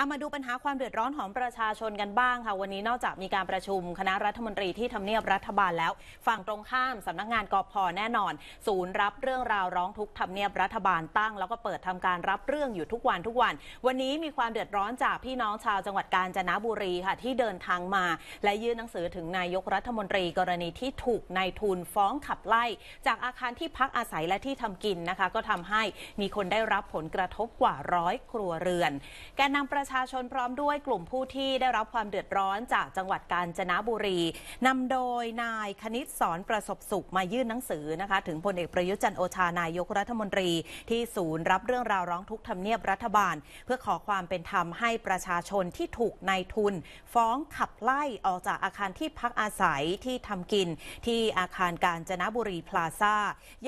เอามาดูปัญหาความเดือดร้อนของประชาชนกันบ้างค่ะ วันนี้นอกจากมีการประชุมคณะรัฐมนตรีที่ทำเนียบรัฐบาลแล้ว ฝั่งตรงข้ามสำนักงานกอพแน่นอน ศูนย์รับเรื่องราวร้องทุกข์ทำเนียบรัฐบาลตั้ง แล้วก็เปิดทำการรับเรื่องอยู่ทุกวันทุกวัน วันนี้มีความเดือดร้อนจากพี่น้องชาวจังหวัดกาญจนบุรีค่ะที่เดินทางมา และยื่นหนังสือถึงนายกรัฐมนตรีกรณีที่ถูกนายทุนฟ้องขับไล่ จากอาคารที่พักอาศัยและที่ทำกินนะคะ ก็ทำให้มีคนได้รับผลกระทบกว่าร้อยครัวเรือนแกนนำประชาชนพร้อมด้วยกลุ่มผู้ที่ได้รับความเดือดร้อนจากจังหวัดกาญจนบุรีนำโดยนายคณิตสอนประสบสุขมายื่นหนังสือนะคะ ถึงพลเอกประยุจันโอชานายกรัฐมนตรี ที่ศูนย์รับเรื่องราวร้องทุกข์ทำเนียบรัฐบาล เพื่อขอความเป็นธรรมให้ประชาชนที่ถูกนายทุน ฟ้องขับไล่ออกจากอาคารที่พักอาศัยที่ทำกิน ที่อาคารกาญจนบุรีพลาซ่า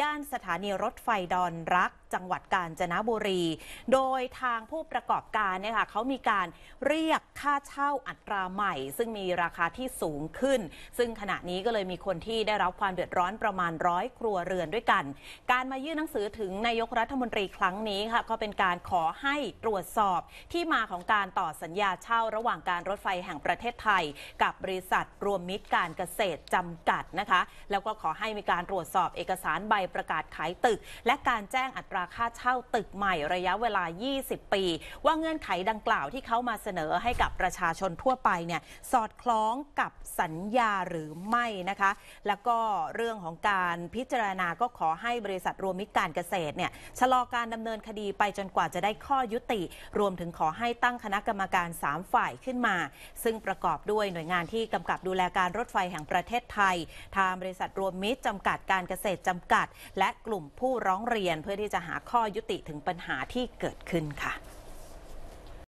ย่านสถานีรถไฟดอนรัก จังหวัดกาญจนบุรี โดยทางผู้ประกอบการเนี่ยค่ะเขามีีการเรียกค่าเช่าอัตราใหม่ ซึ่งมีราคาที่สูงขึ้น ซึ่งขณะนี้ก็เลยมีคนที่ได้รับความเดือดร้อนประมาณร้อยครัวเรือนด้วยกัน การมายื่นหนังสือถึงนายกรัฐมนตรีครั้งนี้ค่ะก็เป็นการขอให้ตรวจสอบที่มาของการต่อสัญญาเช่าระหว่างการรถไฟแห่งประเทศไทย กับบริษัทรวมมิตรการเกษตรจำกัดนะคะ แล้วก็ขอให้มีการตรวจสอบเอกสารใบประกาศขายตึก และการแจ้งอัตราค่าเช่าตึกใหม่ระยะเวลา 20 ปี ว่าเงื่อนไขดังกล่าวที่เขามาเสนอให้กับประชาชนทั่วไปเนี่ยสอดคล้องกับสัญญาหรือไม่นะคะ แล้วก็เรื่องของการพิจารณาก็ขอให้บริษัทรวมมิตรการเกษตรเนี่ยชะลอการดำเนินคดีไปจนกว่าจะได้ข้อยุติ รวมถึงขอให้ตั้งคณะกรรมการ 3 ฝ่ายขึ้นมา ซึ่งประกอบด้วยหน่วยงานที่กำกับดูแลการรถไฟแห่งประเทศไทย ทางบริษัทรวมมิตรจำกัดการเกษตรจำกัด และกลุ่มผู้ร้องเรียนเพื่อที่จะหาข้อยุติถึงปัญหาที่เกิดขึ้นค่ะ